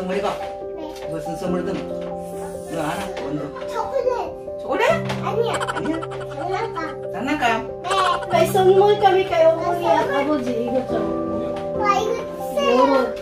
선물해봐. 네. 무슨 선물이든 너 알아? 뭔데? 초콜릿. 초콜릿? 아니야. 아니야. 장난감. 장난감. 네. Kami kay Omoni at Abuji. Igot siya. 와 이거 주세요. Euro. 와.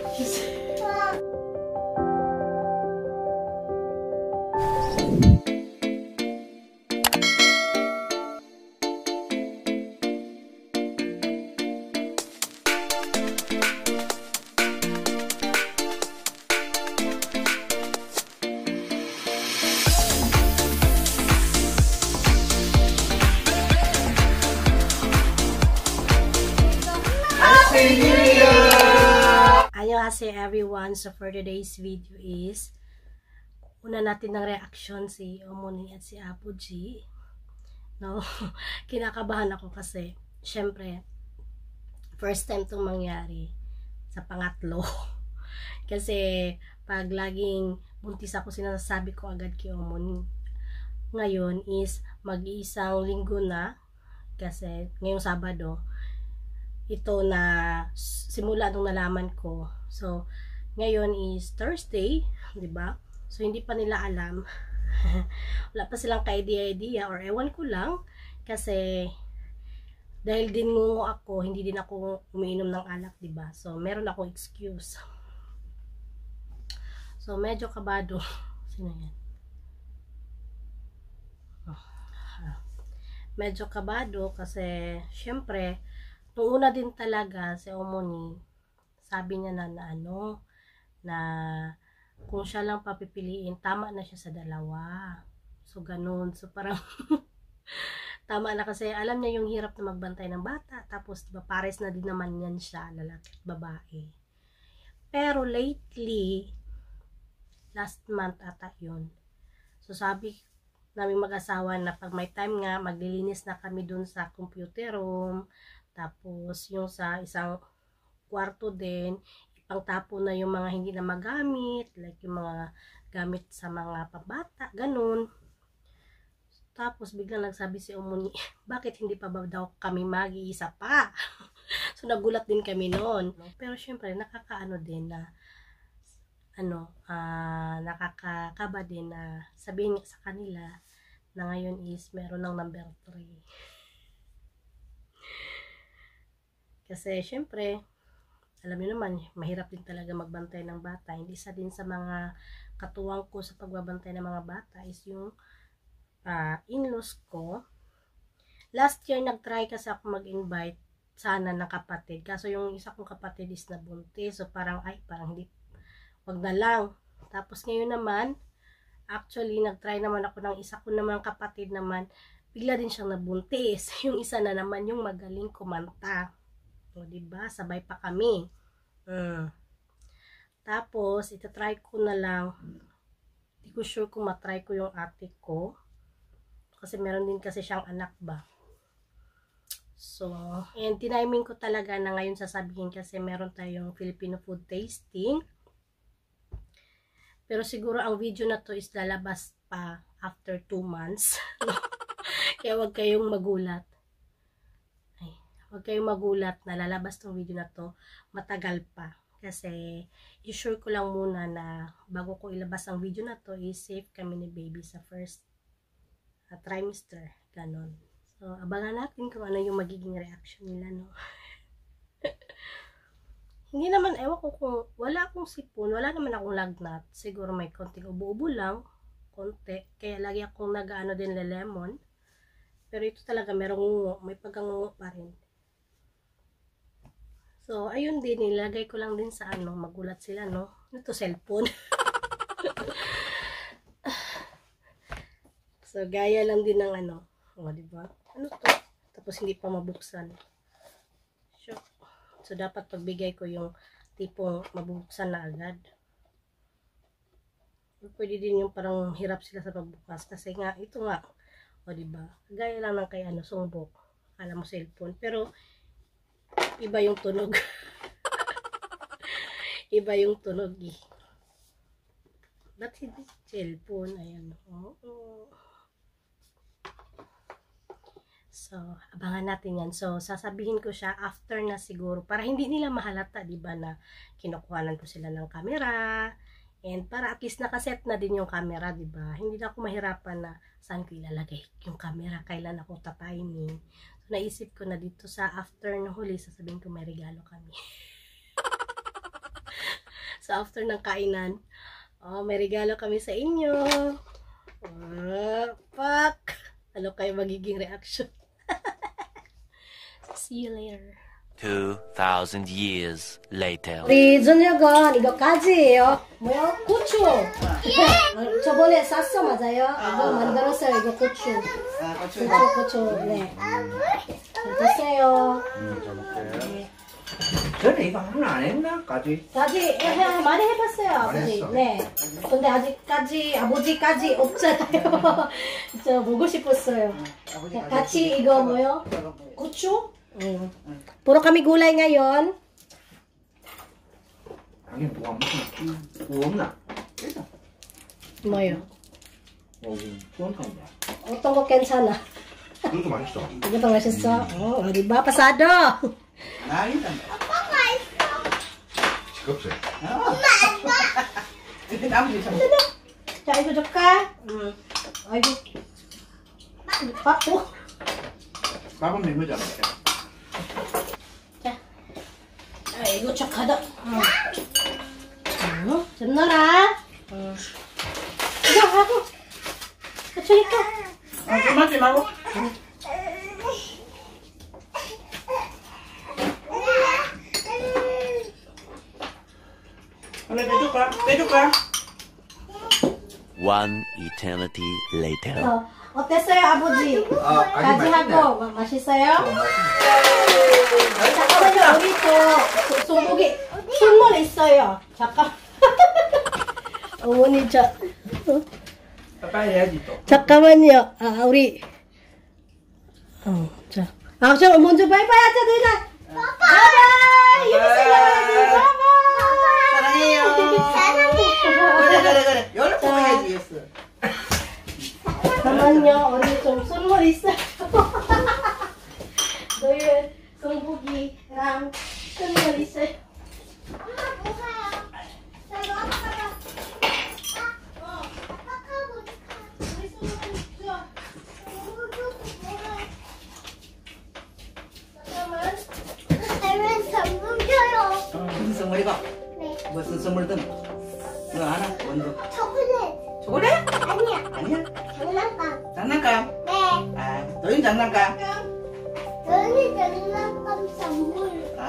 Happy New Year! Annyeonghaseyo everyone. So for today's video is una natin ng reaction si Omoni at si Apuji. No, kinakabahan ako kasi syempre first time itong mangyari sa pangatlo. kasi pag laging buntis ako sinasabi ko agad kay Omoni. Ngayon is mag-iisang linggo na kasi ngayong Sabado ito na simula nung nalaman ko. So, ngayon is Thursday, 'di ba? So, hindi pa nila alam. Wala pa silang ka-idea-idea or ewan ko lang kasi dahil din ngungo ako, hindi din ako umiinom ng alak, 'di ba? So, meron akong excuse. So, medyo kabado. Sino yan? Ah, Medyo kabado kasi syempre Una din talaga si Omoni, sabi niya na, na ano, na kung siya lang papipiliin, tama na siya sa dalawa. So, ganun. So, parang tama na kasi alam niya yung hirap na magbantay ng bata. Tapos, diba, pares na din naman yan siya, lalaki at babae. Pero lately, last month ata yun. So, sabi namin mag-asawa na pag may time nga, maglilinis na kami dun sa computer room, tapos, yung sa isang kwarto din, ipangtapo na yung mga hindi na magamit, like yung mga gamit sa mga pabata, ganun. Tapos, biglang nagsabi si Umuni, bakit hindi pa ba daw kami mag-iisa pa? so, nagulat din kami noon. Pero, syempre, nakakaano din na, ano, ah nakakakaba din na sabihin sa kanila na ngayon is meron ng number 3. Kasi, syempre, alam niyo naman, mahirap din talaga magbantay ng bata. Hindi isa din sa mga katuwang ko sa pagbabantay ng mga bata is yung uh, in-laws ko. Last year, nag-try kasi ako mag-invite sana ng kapatid. Kaso yung isa kong kapatid is nabuntis. So, parang, ay, parang hindi, wag na lang. Tapos, ngayon naman, actually, nag-try naman ako ng isa ko naman kapatid naman, bigla din siyang nabuntis. Yung isa na naman yung magaling kumanta. O, diba? Sabay pa kami. Mm. Tapos, itatry ko na lang. Hindi ko sure kung matry ko yung ate ko. Kasi meron din kasi siyang anak ba. So, and tiniming ko talaga na ngayon sasabihin kasi meron tayong Filipino food tasting. Pero siguro ang video na to is lalabas pa after 2 months. Kaya wag kayong magulat. Huwag kayong magulat na lalabas tong video na to matagal pa. Kasi, i-sure ko lang muna na bago ko ilabas ang video na to, is safe kami ni baby sa first uh, trimester. Ganon. So, abangan natin kung ano yung magiging reaction nila, no? Hindi naman, ewan ko kung wala akong sipon, wala naman akong lagnat. Siguro may konting ubo-ubo lang, konti. Kaya lagi akong nag-ano din le lemon. Pero ito talaga merong ngungo, may pagkangungo pa rin. So, ayun din, nilagay ko lang din sa ano, magulat sila, no? Ito, cellphone. so, gaya lang din ng ano. O, di ba? Ano to? Tapos, hindi pa mabuksan. So, so, dapat pagbigay ko yung tipong mabuksan na agad. Pwede din yung parang hirap sila sa pagbukas. Kasi nga, ito nga, o, di ba? Gaya lang ng kay ano, sumbok. Alam mo, cellphone. Pero, iba yung tunog. iba yung tunog eh. Ba't hindi cellphone? Ayan. Oo. So, abangan natin yan. So, sasabihin ko siya after na siguro, para hindi nila mahalata, di ba, na kinukuhanan ko sila ng camera, And para at least nakaset na din yung camera, di ba? Hindi na ako mahirapan na saan ko ilalagay yung camera, kailan ako tatiming. So, naisip ko na dito sa after ng huli, sasabihin ko may regalo kami. sa after ng kainan, oh, may regalo kami sa inyo. Oh, fuck! Ano kayo magiging reaction? See you later. 2,000 years later. 우리 저녁은 이거까지예요. 뭐요? 고추. 어, 저번에 샀어 맞아요? 이거 만들었어요. 이거 고추. 아, 고추. 고추 고추. 네. 잘 됐어요. 전에 이거 하나 안 했나? 까지? 해- 해- 많이 해봤어요 아버지. 네. 근데 아직까지 아버지까지 없잖아요. 저 보고 싶었어요. 아버지 같이 이거 뭐요? 고추? 응. Puro kami gulay ngayon. 당연히 뭐 없나? 뭐 없나? 있어. 뭐요? 어, 좋은 탕이다. 어떤 거 괜찮아? 이것도 맛있어. 이거 더 맛있어? 어, 어디 봐, pasado. 나 일단. 지겹지? 나머지 참. 자, 이거 줄까? 응. 아이고. 바쁘. 밥은 몇 모자 자. 이거 착하다. 응. 응, 좀 넣어라. 응. 이거 하고. 그쵸, 이거. 아, 좀 하지 말고. 하나 빼줄까? 빼줄까? One eternity later. 어, 어땠어요, 아버지? 아, 까지 하고 마- 맛있어요? 잠깐만요, 우리 또 소고기 술물 있어요. 잠깐. 어머니 저 빨리 해야지 또. 잠깐만요. 아 우리 어, 자. 아, 저 먼저 바이바이 하자 되자. 바이바이. 유세요. 바이바이. 잠깐만요. 우리 좀 술물 있어요.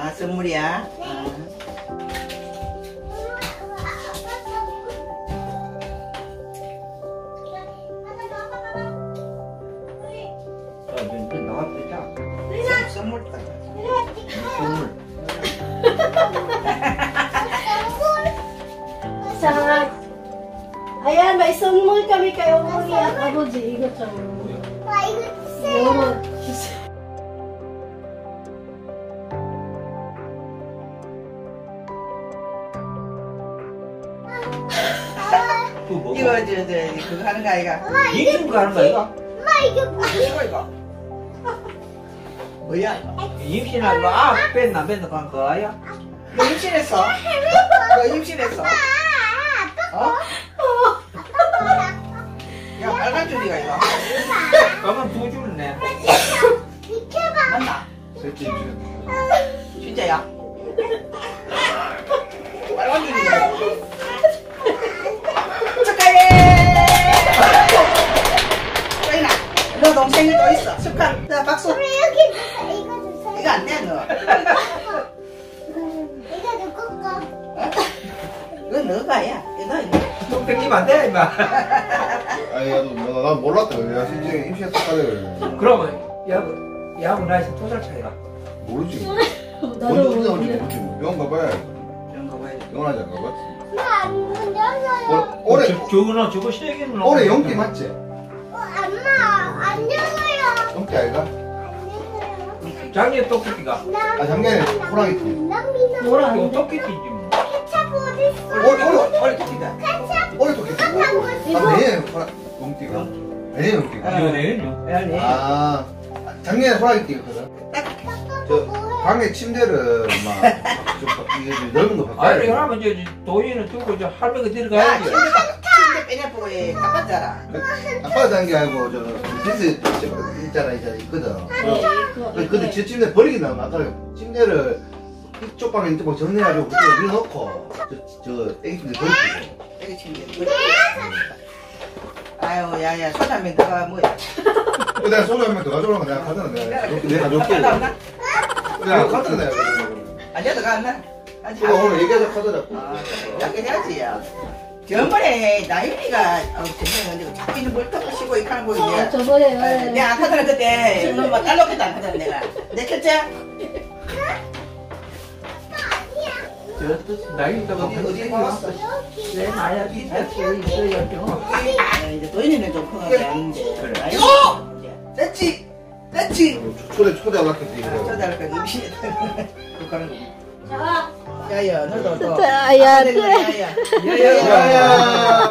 아, 선물이야. 아. 선물 따. 선물. 자, ayan, may 선물 kami kay Omoy at Aboji. Ikot sa Omoy. Ikot sa Omoy. 그거 하는 거 아이가? 임신 그거 하는 거 아이가? 이거 이거. 뭐야 이거? 임신한 거? 아, 뺐나 뺐나 그런 거야? 너 임신했어? 너 임신했어? 어? 야 빨간 줄이가 이거. 그러면 두 줄이네. 맞나? 셋째 임신. 진짜야? 줬어? 여기 주세요? 이거 주세요. 이거 안 돼, 너. 이거 누구 거? 이거 너가, 야. 이거, 이거. 너 뺏기면 안 돼, 임마. 아니, 야, 너, 난 몰랐다. 내가 심지어 임시했다 카레를. 그러면, 야구, 야구 나이 지금 두살 차이가. 모르지. 언제 언제 올지 모르지. 병원 가봐야 병원 가봐야 병원 하지 안 가봤지. 나안 열어요. 어, 올해 저거나 저거 시댁에는 올해 연기 맞지? 어, 엄마 안 열어요. 연기 아이가? 작년 떡볶이가. 아, 작년에 호랑이띠. 뭐라 안 이거 돼. 떡볶이지, 뭐. 케첩 어딨어? 올해, 올해, 원래 떡볶이다. 케첩 올해 또 개띠고. 아, 내년에 호랑, 용띠가. 내년에 용띠가. 이거 내는요? 아니. 아, 작년에 호랑이띠거든. 저, 방에 침대를 막좀 바- 이게 좀 넓은 거 바꿔야 아니 돼. 그러면 이제 도인을 두고 이제 할머니가 야, 침대, 침 대 빼내보고 해. 깎았잖아. 아빠가 한게 아니고 저 디스 있잖아 있잖아 있거든. 네, 이거, 근데 제 침대 버리기 나면 아까 침대를 이쪽 방에 이쪽 방 정리해가지고 그쪽에 밀어놓고 저저 애기 침대 버리고. 여기 침대. 아유, 야, 야, 소자면 너가 뭐야? 그 내가 소주 한명더 가져오라고 내가 가져라 내가 가져올게. 내가 가져올게. 내가 가져라 내가 가져올게. 아니야? 아직 그거 오늘 얘기하자 가져라. 아, 약게 해야지, 야. 저번에 나윤이가, 어, 저번에 자꾸 뭘 덮고 쉬고 이렇게 하는 거 어, 이제. 저번에 내가 안 하더라, 그때. 너뭐 딸로কে도 안 하더라, 내가. 내 첫째? 저 나이가 어디, 어디 나왔어? 내 나야 뒤에 있어요 아, 이제 도인이는 좀 큰게 아닌데. 그래. 이제. 됐지? 됐지? 초대 초대 연락했지. 초대할까, 임신에. 그거는 거. 야 加油，那，对，哎呀，对，加油，加油。